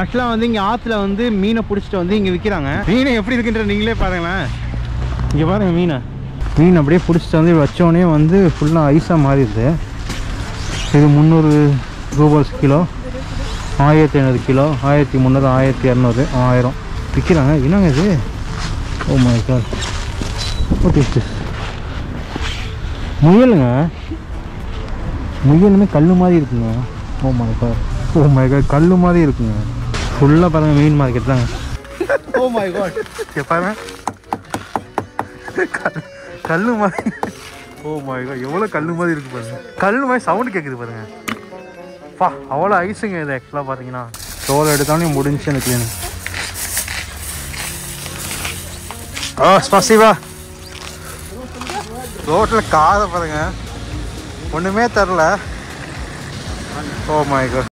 ஆக்சுவலாக வந்து இங்கே ஆற்றுல வந்து மீனை பிடிச்சிட்டு வந்து இங்கே விற்கிறாங்க மீனை எப்படி இருக்குன்ற நீங்களே பாருங்களேன். இங்கே பாருங்கள் மீனை. மீன் அப்படியே பிடிச்சிட்டு வந்து வச்சோடனே வந்து ஃபுல்லாக ஐஸாக மாறிடுது. இது முந்நூறு ரூபாஸ் கிலோ ஆயிரத்தி ஐநூறு கிலோ ஆயிரத்தி முந்நூறு ஆயிரத்தி இரநூறு ஆயிரம். விற்கிறாங்க என்னங்க இது? ஓ மை காட் ஓகே முயலுங்க. முயலுமே கல் மாதிரி இருக்குங்க. Oh my God oh my God கல் மாதிரி இருக்குங்க. ஃபுல்லாக பாருங்க மீன் மார்க்கெட் தாங்க. ஓ மை காட் பாருங்க. கல்- மாதிரி. ஓ மை காட் எவ்வளோ கல் மாதிரி இருக்கு பாருங்க. கல் மாதிரி சவுண்டு கேட்குது பாருங்க. பா அவ்வளோ ஐஸுங்க இது ஆக்சுவலாக பார்த்தீங்கன்னா தோலை எடுத்தோடனே முடிஞ்சு எனக்கு ஓ ஸ்பசிவா ரோட்டில் காதை பாருங்க. ஒன்றுமே தரல. ஓ மை காட்